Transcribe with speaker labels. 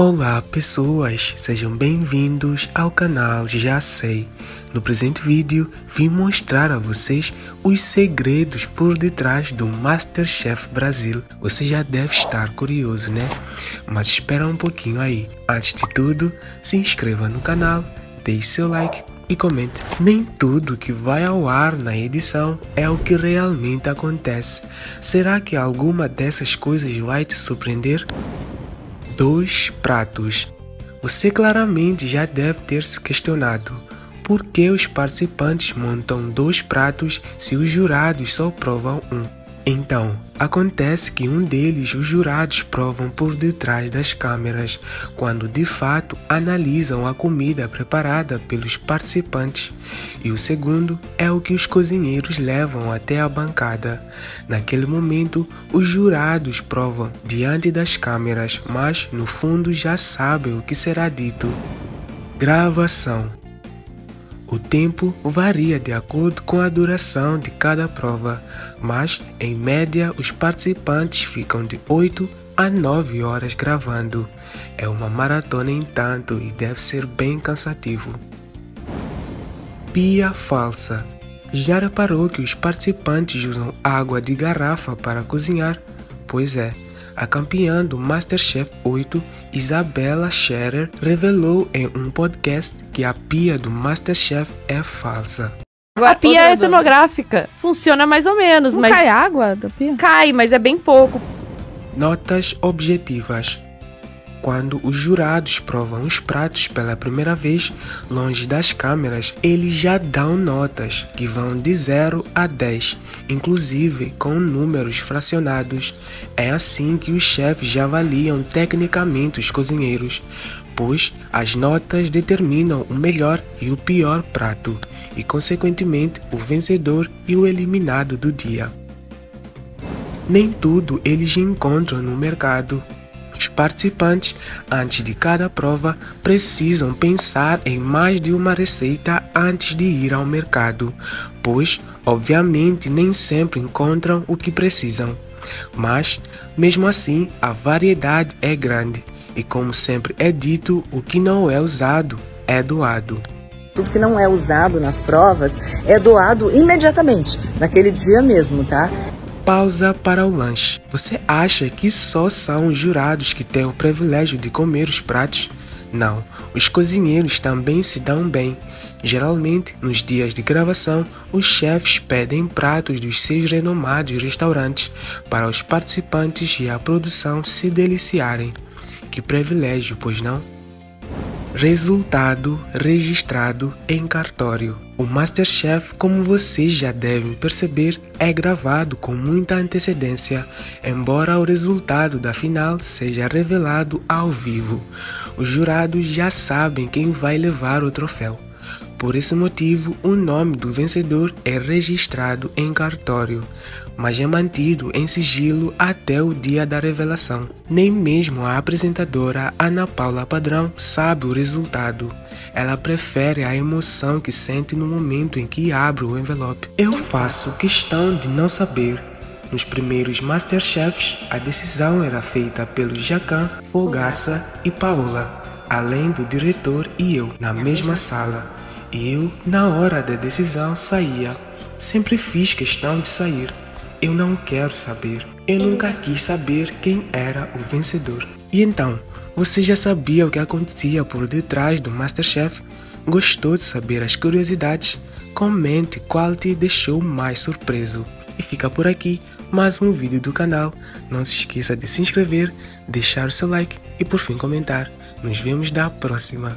Speaker 1: Olá pessoas, sejam bem-vindos ao canal Já Sei. No presente vídeo vim mostrar a vocês os segredos por detrás do Masterchef Brasil. Você já deve estar curioso, né? Mas espera um pouquinho aí. Antes de tudo, se inscreva no canal, deixe seu like e comente. Nem tudo que vai ao ar na edição é o que realmente acontece. Será que alguma dessas coisas vai te surpreender? Dois pratos. Você claramente já deve ter se questionado por que os participantes montam dois pratos se os jurados só provam um. Então, acontece que um deles os jurados provam por detrás das câmeras, quando de fato analisam a comida preparada pelos participantes, e o segundo é o que os cozinheiros levam até a bancada. Naquele momento, os jurados provam diante das câmeras, mas no fundo já sabem o que será dito. Gravação o tempo varia de acordo com a duração de cada prova, mas em média os participantes ficam de 8 a 9 horas gravando. É uma maratona em tanto e deve ser bem cansativo. Pia falsa. Já reparou que os participantes usam água de garrafa para cozinhar? Pois é, a campeã do Masterchef 8, Isabella Scherer, revelou em um podcast que a pia do Masterchef é falsa.
Speaker 2: A pia é cenográfica. Funciona mais ou menos,
Speaker 3: Não
Speaker 2: mas.
Speaker 3: cai água da pia?
Speaker 2: Cai, mas é bem pouco.
Speaker 1: Notas objetivas. Quando os jurados provam os pratos pela primeira vez, longe das câmeras, eles já dão notas que vão de 0 a 10, inclusive com números fracionados. É assim que os chefes já avaliam tecnicamente os cozinheiros, pois as notas determinam o melhor e o pior prato, e consequentemente o vencedor e o eliminado do dia. Nem tudo eles encontram no mercado. Participantes, antes de cada prova, precisam pensar em mais de uma receita antes de ir ao mercado, pois, obviamente, nem sempre encontram o que precisam. Mas, mesmo assim, a variedade é grande e, como sempre é dito, o que não é usado é doado.
Speaker 4: Tudo que não é usado nas provas é doado imediatamente, naquele dia mesmo, tá?
Speaker 1: Pausa para o lanche. Você acha que só são os jurados que têm o privilégio de comer os pratos? Não, os cozinheiros também se dão bem. Geralmente, nos dias de gravação, os chefes pedem pratos dos seus renomados restaurantes para os participantes e a produção se deliciarem. Que privilégio, pois não? Resultado registrado em cartório. O Masterchef, como vocês já devem perceber, é gravado com muita antecedência, embora o resultado da final seja revelado ao vivo. Os jurados já sabem quem vai levar o troféu. Por esse motivo, o nome do vencedor é registrado em cartório, mas é mantido em sigilo até o dia da revelação. Nem mesmo a apresentadora Ana Paula Padrão sabe o resultado. Ela prefere a emoção que sente no momento em que abre o envelope. Eu faço questão de não saber. Nos primeiros Masterchefs, a decisão era feita pelos Jacan, Fogaça e Paola, além do diretor e eu, na mesma sala. Eu, na hora da decisão, saía. Sempre fiz questão de sair. Eu não quero saber. Eu nunca quis saber quem era o vencedor. E então, você já sabia o que acontecia por detrás do Masterchef? Gostou de saber as curiosidades? Comente qual te deixou mais surpreso. E fica por aqui mais um vídeo do canal. Não se esqueça de se inscrever, deixar o seu like e por fim comentar. Nos vemos da próxima.